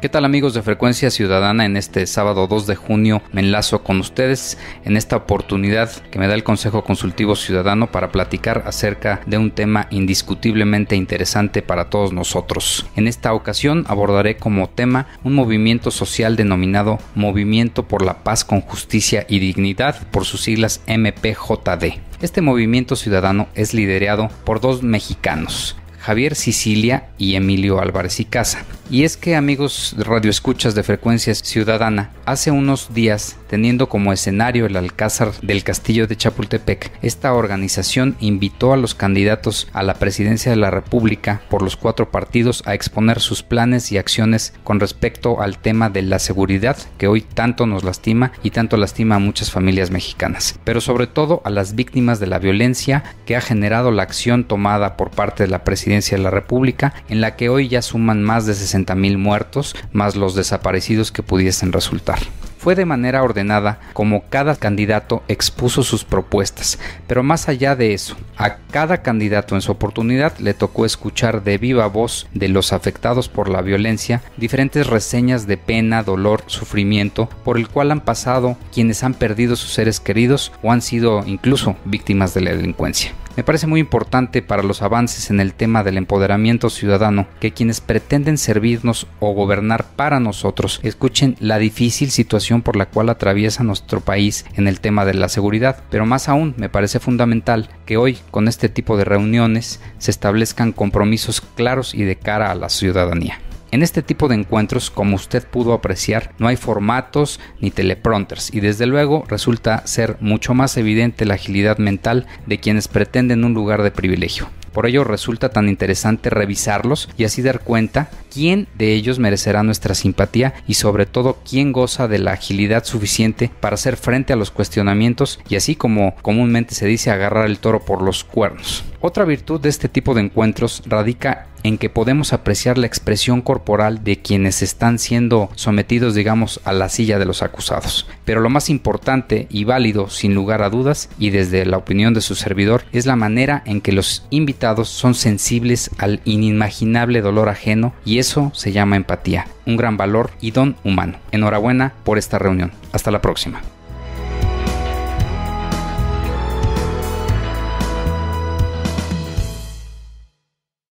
¿Qué tal amigos de Frecuencia Ciudadana? En este sábado 2 de junio me enlazo con ustedes en esta oportunidad que me da el Consejo Consultivo Ciudadano para platicar acerca de un tema indiscutiblemente interesante para todos nosotros. En esta ocasión abordaré como tema un movimiento social denominado Movimiento por la Paz con Justicia y Dignidad, por sus siglas MPJD. Este movimiento ciudadano es liderado por dos mexicanos, Javier Sicilia y Emilio Álvarez y Casa. Y es que amigos radioescuchas de frecuencia ciudadana, hace unos días, teniendo como escenario el alcázar del castillo de Chapultepec, esta organización invitó a los candidatos a la presidencia de la República por los cuatro partidos a exponer sus planes y acciones con respecto al tema de la seguridad que hoy tanto nos lastima y tanto lastima a muchas familias mexicanas, pero sobre todo a las víctimas de la violencia que ha generado la acción tomada por parte de la presidencia de la República, en la que hoy ya suman más de 60 mil muertos, más los desaparecidos que pudiesen resultar. Fue de manera ordenada como cada candidato expuso sus propuestas, pero más allá de eso, a cada candidato en su oportunidad le tocó escuchar de viva voz de los afectados por la violencia diferentes reseñas de pena, dolor, sufrimiento por el cual han pasado quienes han perdido sus seres queridos o han sido incluso víctimas de la delincuencia. Me parece muy importante para los avances en el tema del empoderamiento ciudadano que quienes pretenden servirnos o gobernar para nosotros escuchen la difícil situación por la cual atraviesa nuestro país en el tema de la seguridad, pero más aún me parece fundamental que hoy con este tipo de reuniones se establezcan compromisos claros y de cara a la ciudadanía. En este tipo de encuentros, como usted pudo apreciar, no hay formatos ni teleprompters y desde luego resulta ser mucho más evidente la agilidad mental de quienes pretenden un lugar de privilegio. Por ello resulta tan interesante revisarlos y así dar cuenta quién de ellos merecerá nuestra simpatía y sobre todo quién goza de la agilidad suficiente para hacer frente a los cuestionamientos y así como comúnmente se dice agarrar el toro por los cuernos. Otra virtud de este tipo de encuentros radica en que podemos apreciar la expresión corporal de quienes están siendo sometidos, digamos, a la silla de los acusados. Pero lo más importante y válido, sin lugar a dudas, y desde la opinión de su servidor, es la manera en que los invitados son sensibles al inimaginable dolor ajeno y eso se llama empatía, un gran valor y don humano. Enhorabuena por esta reunión. Hasta la próxima.